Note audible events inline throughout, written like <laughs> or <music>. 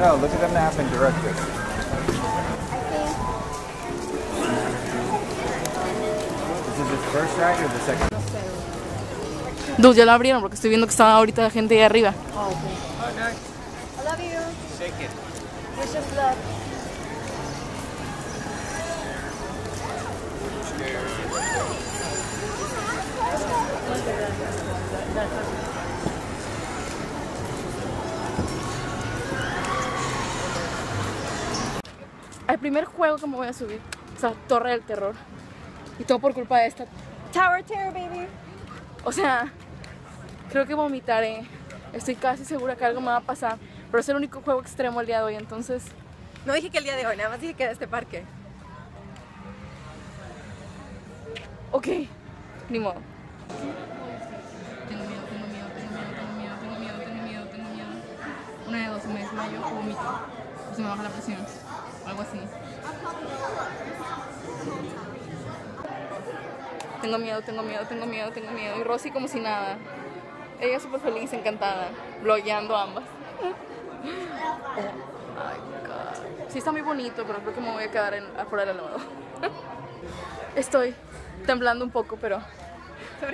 know. Look at the map and direct us. Is it the first ride or the second? Dude, ya lo abrieron porque estoy viendo que está ahorita la gente ahí arriba. I love you. Shake it. Wish us luck. Al primer juego que me voy a subir, o sea, Torre del Terror. Y todo por culpa de esta. Tower Terror, baby. O sea, creo que vomitaré. Estoy casi segura que algo me va a pasar. Pero es el único juego extremo el día de hoy, entonces. No dije que el día de hoy, nada más dije que de este parque. Ok, ni modo. Tengo miedo, tengo miedo, tengo miedo, tengo miedo, tengo miedo, tengo miedo, tengo miedo. Una de dos, me desmayo o vomito. O se me baja la presión. Algo así. Tengo miedo, tengo miedo, tengo miedo, tengo miedo. Y Rosy como si nada. Ella súper feliz, encantada. Blogueando ambas. Oh, ay, God. Sí está muy bonito, pero creo que me voy a quedar en, afuera del elevador. <laughs> Estoy temblando un poco, pero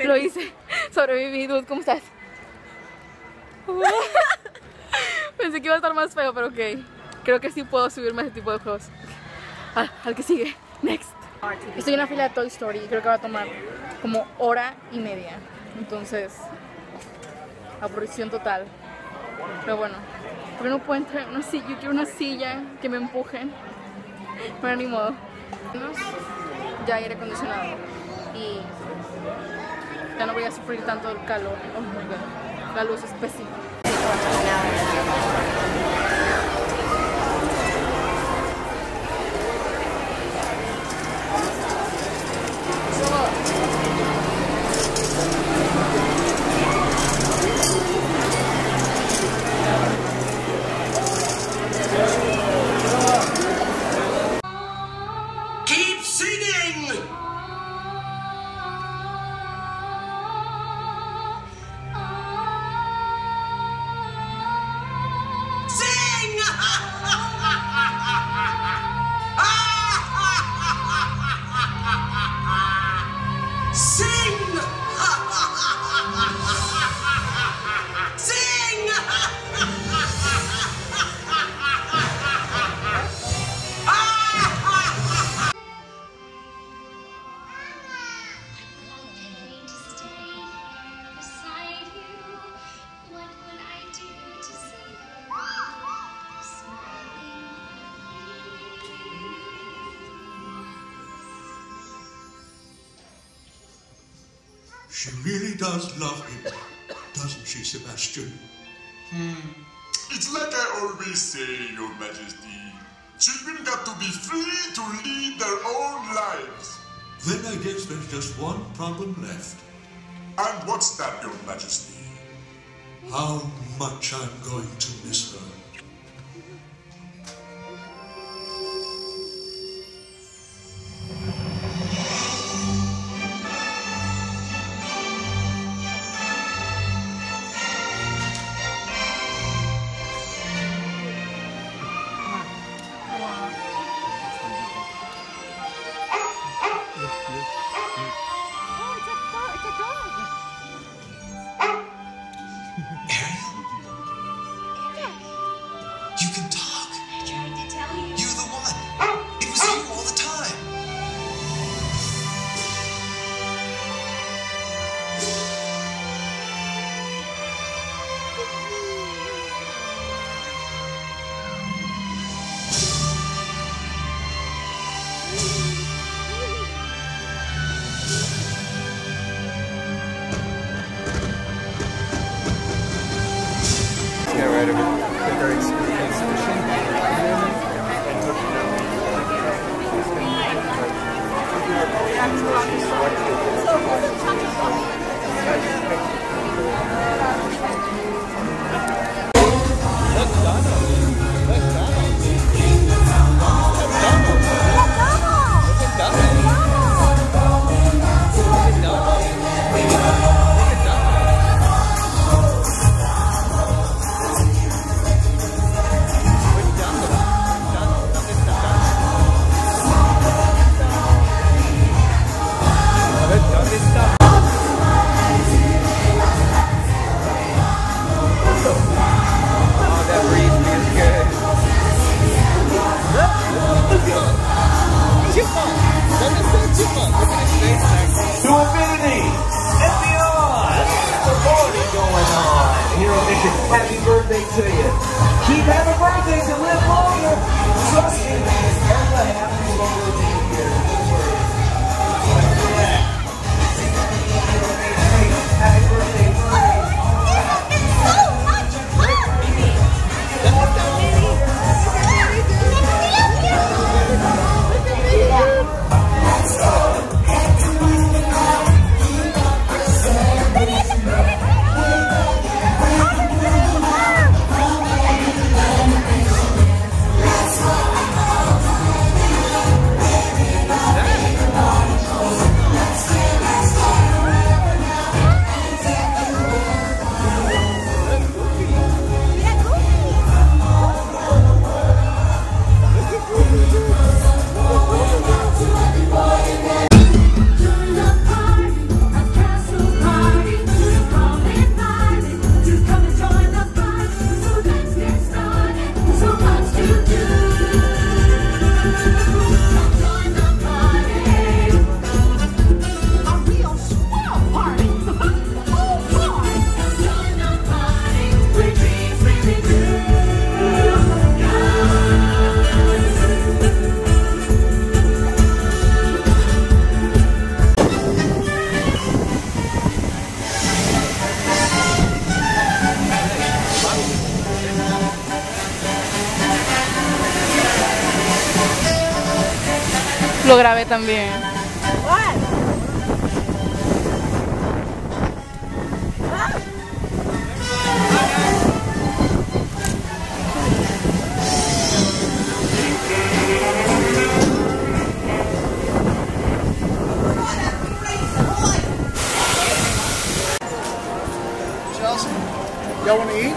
lo hice. Sobreviví, dude. ¿Cómo estás? <laughs> <laughs> Pensé que iba a estar más feo, pero ok. Creo que sí puedo subirme a ese tipo de juegos. Al, al que sigue. Next. Estoy en una fila de Toy Story y creo que va a tomar como hora y media. Entonces, aburrición total. Pero bueno, porque no puedo entrar en una silla. Yo quiero una silla que me empujen. Bueno, ni modo. Ya aire acondicionado. Y ya no voy a sufrir tanto el calor. Oh my God. La luz es pésima. She really does love him, doesn't she, Sebastian? Hmm. It's like I always say, Your Majesty. Children got to be free to lead their own lives. Then I guess there's just one problem left. And what's that, Your Majesty? How much I'm going to miss her. Lo grabé también. Y'all want to eat?